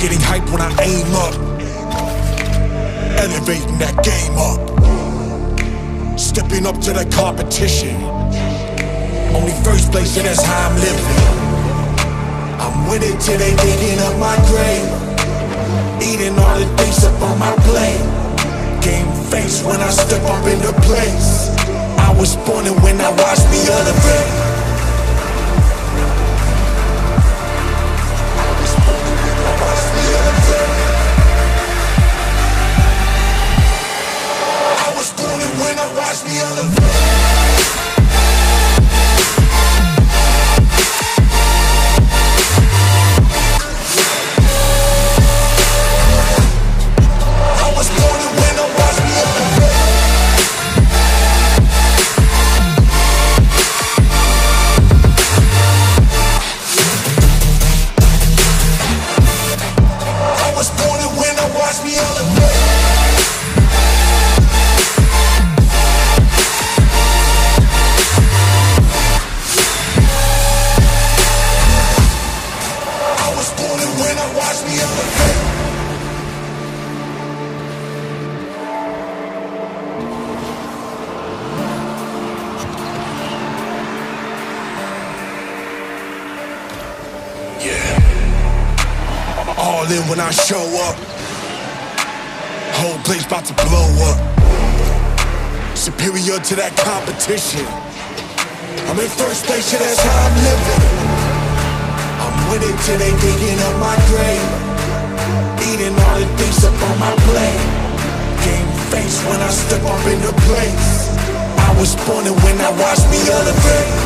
Getting hype when I aim up. Elevating that game up. Stepping up to the competition. Only first place, and that's how I'm living. I'm winning till they digging up my grave. Eating all the things up on my plate. Game face when I step up into place. I was born and when I watch me elevate. All in when I show up. Whole place about to blow up. Superior to that competition. I'm in first place, yeah, that's how I'm living. I'm winning till they digging up my grave. Eating all the things up on my plate. Game face when I step up in the place. I was born and when I watch me elevate.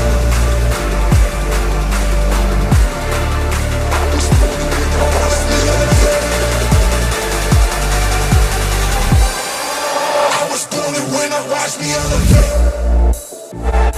watch me elevate.